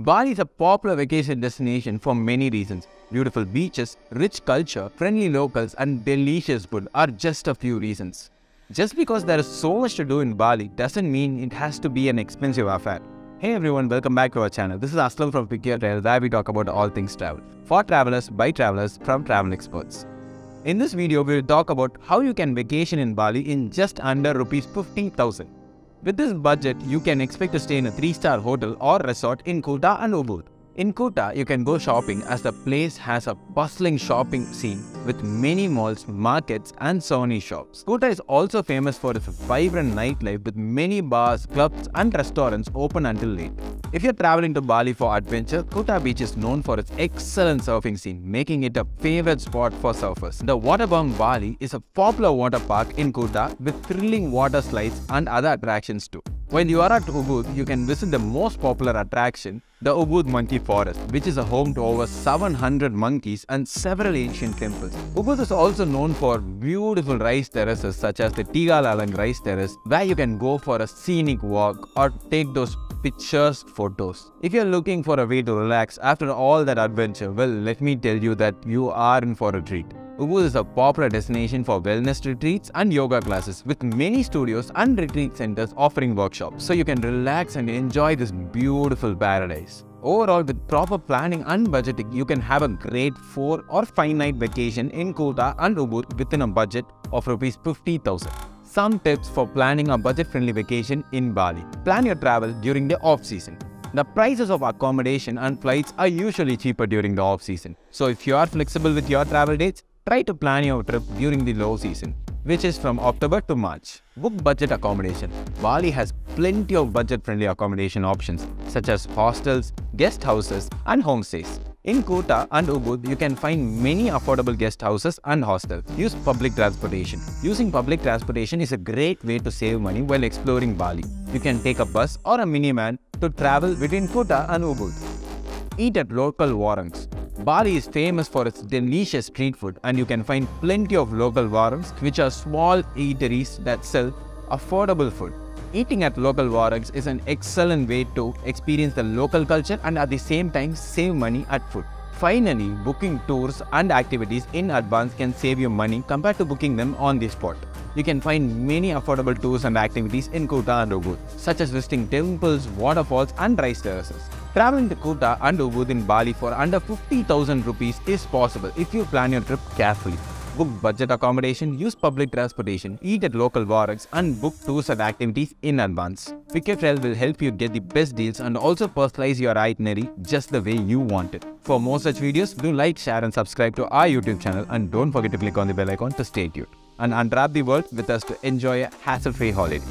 Bali is a popular vacation destination for many reasons. Beautiful beaches, rich culture, friendly locals, and delicious food are just a few reasons. Just because there is so much to do in Bali doesn't mean it has to be an expensive affair. Hey everyone, welcome back to our channel. This is Aslam from Pick Your Trail where we talk about all things travel. For travelers, by travelers, from travel experts. In this video, we will talk about how you can vacation in Bali in just under rupees 50,000. With this budget, you can expect to stay in a 3-star hotel or resort in Kuta and Ubud. In Kuta, you can go shopping as the place has a bustling shopping scene with many malls, markets and souvenir shops. Kuta is also famous for its vibrant nightlife with many bars, clubs and restaurants open until late. If you're traveling to Bali for adventure, Kuta Beach is known for its excellent surfing scene, making it a favorite spot for surfers. The Waterbom Bali is a popular water park in Kuta with thrilling water slides and other attractions too. When you are at Ubud, you can visit the most popular attraction, the Ubud Monkey Forest, which is a home to over 700 monkeys and several ancient temples. Ubud is also known for beautiful rice terraces such as the Tegallalang Rice Terrace, where you can go for a scenic walk or take those pictures photos. If you're looking for a way to relax after all that adventure, well, let me tell you that you are in for a treat. Ubud is a popular destination for wellness retreats and yoga classes with many studios and retreat centers offering workshops so you can relax and enjoy this beautiful paradise. Overall, with proper planning and budgeting, you can have a great 4 or 5 night vacation in Kuta and Ubud within a budget of Rs 50,000. Some tips for planning a budget friendly vacation in Bali. Plan your travel during the off season. The prices of accommodation and flights are usually cheaper during the off season. So if you are flexible with your travel dates, Try to plan your trip during the low season, which is from October to March. Book budget accommodation. Bali has plenty of budget-friendly accommodation options such as hostels, guest houses and homestays. In Kuta and Ubud, you can find many affordable guest houses and hostels. Use public transportation. Using public transportation is a great way to save money while exploring Bali. You can take a bus or a minivan to travel between Kuta and Ubud. Eat at local warungs. Bali is famous for its delicious street food and you can find plenty of local warungs which are small eateries that sell affordable food. Eating at local warungs is an excellent way to experience the local culture and at the same time save money at food. Finally, booking tours and activities in advance can save you money compared to booking them on the spot. You can find many affordable tours and activities in Kuta and Ubud, such as visiting temples, waterfalls and rice terraces. Traveling to Kuta and Ubud in Bali for under 50,000 rupees is possible if you plan your trip carefully. Book budget accommodation, use public transportation, eat at local warungs and book tours and activities in advance. Trail will help you get the best deals and also personalize your itinerary just the way you want it. For more such videos, do like, share and subscribe to our YouTube channel and don't forget to click on the bell icon to stay tuned. And unwrap the world with us to enjoy a hassle-free holiday.